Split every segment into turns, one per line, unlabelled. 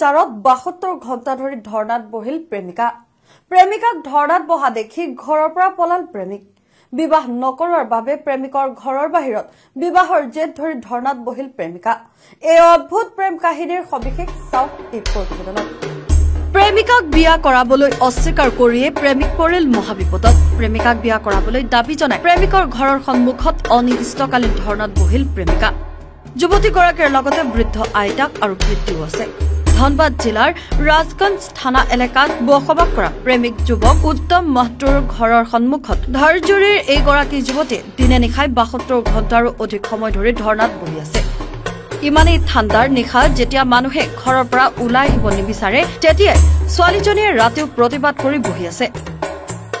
জাৰত বাসত্তৰ ঘণ্টা ধৰি ধৰ্ণাত বহিল প্ৰেমিকা। প্ৰেমিকাক ধৰ্ণাত বহা দেখি ঘৰৰ পৰা পলাল প্ৰেমিক। বিবাহ নকৰোৱাৰ বাবে প্ৰেমিকৰ ঘৰৰ বাহিৰত বিবাহৰ জেদ ধৰি ধৰ্ণাত বহিল প্ৰেমিকা। এই অদ্ভুত প্ৰেম কাহিনীৰ সবিশেষ চাওক এই প্ৰতিবেদনত। প্ৰেমিকাক বিয়া কৰাবলৈ অস্বীকাৰ কৰিয়ে প্ৰেমিক পৰিল মহাবিপদত। প্ৰেমিকাক বিয়া কৰাবলৈ দাবী জনাই প্ৰেমিকৰ ঘৰৰ সন্মুখত অনিৰ্দিষ্টকালীন ধৰ্ণাত বহিল প্ৰেমিকা। যুৱতীগৰাকীৰ লগতে বৃদ্ধ আইতাক আৰু পিতৃও আছে। ধনবাদ জিলাৰ ৰাজগঞ্জ থানা এলেকাত বসবাস কৰা প্ৰেমিক যুৱক উত্তম মাহটোৰ ঘৰৰ সন্মুখত ধাৰজুৰিৰ এইগৰাকী যুৱতীয়ে দিনে নিশাই বাসত্তৰ ঘণ্টাৰো অধিক সময় ধৰি ধৰ্ণাত বহি আছে। ইমানেই ঠাণ্ডাৰ নিশা যেতিয়া মানুহে ঘৰৰ পৰা ওলাই আহিব নিবিচাৰে তেতিয়াই ছোৱালীজনীয়ে ৰাতিও প্ৰতিবাদ কৰি বহি আছে।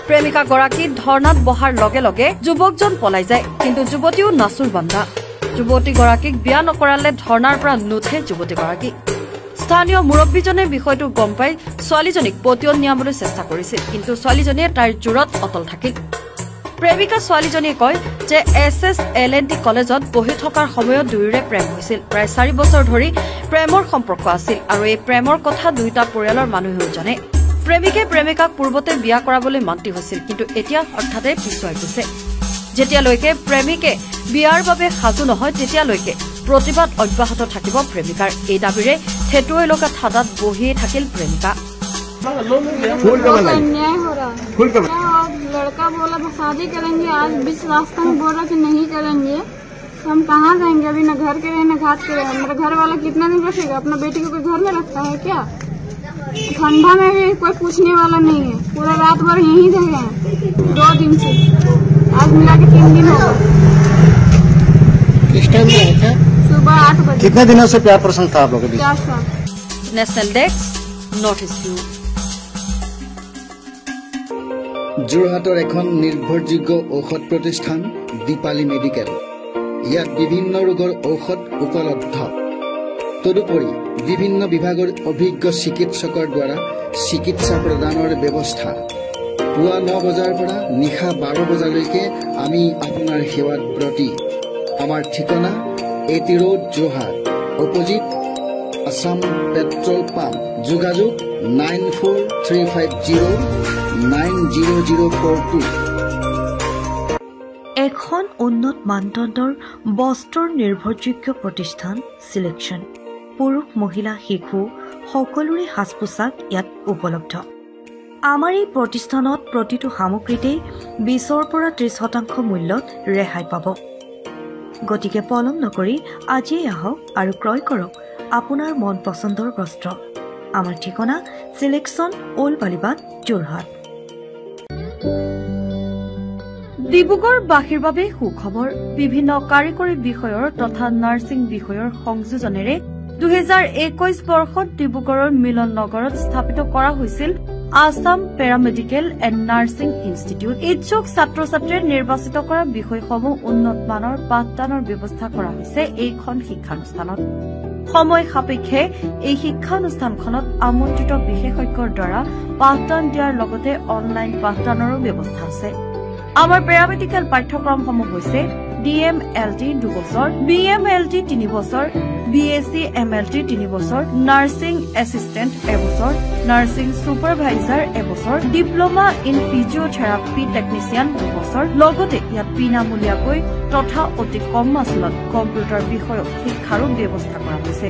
প্ৰেমিকাগৰাকী ধৰ্ণাত বহাৰ লগে লগে যুৱকজন পলাই যায় কিন্তু যুৱতীও নাচুৰ বান্ধা যুৱতীগৰাকীক বিয়া নকৰালে ধৰ্ণাৰ পৰা নুঠে যুৱতীগৰাকী। স্থানীয় মুৰব্বীজনে বিষয়টো গম পাই ছোৱালীজনীক পতিয়ন নিয়াবলৈ চেষ্টা কৰিছিল। কিন্তু ছোৱালীজনীয়ে তাইৰ জোৰত অটল থাকিল। প্ৰেমিকা ছোৱালীজনীয়ে কয় যে S S L N T কলেজত পঢ়ি থকাৰ সময়ত দুয়োৰে প্ৰেম হৈছিল। প্ৰায় চাৰি বছৰ ধৰি প্ৰেমৰ সম্পৰ্ক আছিল আৰু এই প্ৰেমৰ কথা দুয়োটা পৰিয়ালৰ মানুহেও জানে। প্ৰেমিকে প্ৰেমিকাক পূৰ্বতে বিয়া কৰাবলৈ মান্তি হৈছিল কিন্তু এতিয়া হঠাতে পিছুৱাই গৈছে। যেতিয়ালৈকে প্ৰেমিকে বিয়াৰ বাবে সাজু নহয় তেতিয়ালৈকে প্ৰতিবাদ অব্যাহত থাকিব প্ৰেমিকাৰ। এই দাবীৰে
ठेटुए
लोग का थादत
प्रेमिका लड़का बोला शादी करेंगे आज बीच रास्ता में बोल रहा कि नहीं करेंगे हम कहाँ जाएँगे अभी न घर के रहे ना घाट के रहे मेरा घर वाला कितना दिन रखेगा अपना बेटी को कोई घर में रखता है क्या ठंडा में भी कोई पूछने वाला नहीं है पूरा रात भर यही रह गए दो दिन से आज मिला के तीन दिन होगा
किस टाइम में था?
सुबह आठ बजे
कितने दिनों से प्यार प्रसंग था आप लोगों के बीच
चार साल
national desk north east view
যোৰহাটৰ এখন নিৰ্ভৰযোগ্য ঔষধ প্ৰতিষ্ঠান দীপালী মেডিকেল ইয়াত বিভিন্ন ৰোগৰ ঔষধ উপলব্ধ তদুপৰি বিভিন্ন বিভাগৰ অভিজ্ঞ চিকিৎসকৰ দ্বাৰা চিকিৎসা প্ৰদানৰ ব্যৱস্থা পুৱা ন বজাৰ পৰা নিশা বাৰ বজালৈকে আমি আপোনাৰ সেৱাত ব্ৰতী আমাৰ ঠিকনা AT road Jorhat. Opposite Assam petrol pump. যোগাযোগ nine four three five zero' nine zero' zero' four two.
এখন উন্নত মানদণ্ডৰ বস্ত্ৰৰ নিৰ্ভৰযোগ্য প্ৰতিষ্ঠান চিলেকশ্যন পুৰুষ মহিলা শিশু সকলোৰে সাজ পোছাক ইয়াত উপলব্ধ। আমাৰ এই প্ৰতিষ্ঠানত প্ৰতিটো সামগ্ৰীতেই বিছৰ পৰা ত্ৰিছ শতাংশ মূল্যত ৰেহাই পাব। গতিকে পলম নকৰি আজিয়েই আহক আৰু ক্ৰয় কৰক আপোনাৰ মন পচন্দৰ বস্ত্ৰ। আমাৰ ঠিকনা চিলেকশ্যন অ'ল বালিবাট যোৰহাট।
ডিব্ৰুগড়বাসীৰ বাবে সুখবৰ বিভিন্ন কাৰিকৰী বিষয়ৰ তথা নাৰ্ছিং বিষয়ৰ সংযোজনেৰে দুহেজাৰ একৈশ বৰ্ষত ডিব্ৰুগড়ৰ মিলন নগৰত স্থাপিত কৰা হৈছিল Assam paramedical and nursing institute. ইচ্ছুক ছাত্ৰ ছাত্ৰীয়ে নিৰ্বাচিত কৰা বিষয়সমূহ উন্নত মানৰ পাঠদানৰ ব্যৱস্থা কৰা হৈছে এইখন শিক্ষানুষ্ঠানত। সময় সাপেক্ষে এই শিক্ষানুষ্ঠানখনত আমন্ত্ৰিত বিশেষজ্ঞৰ দ্বাৰা পাঠদান দিয়াৰ লগতে অনলাইন পাঠদানৰো ব্যৱস্থা আছে। আমাৰ পেৰামেডিকেল পাঠ্যক্ৰমসমূহ হৈছে ডি এম এল টি দুবছৰ বি এম এল টি তিনি বছৰ B S C M L T তিনি বছৰ নাৰ্ছিং এছিষ্টেণ্ট এবছৰ নাৰ্ছিং ছুপাৰভাইজাৰ এবছৰ ডিপ্ল'মা ইন ফিজিঅ'থেৰাপি টেকনিচিয়ান দুবছৰ। লগতে ইয়াত বিনামূলীয়াকৈ তথা অতি কম মাচুলত কম্পিউটাৰ বিষয়ক শিক্ষাৰো ব্যৱস্থা কৰা হৈছে।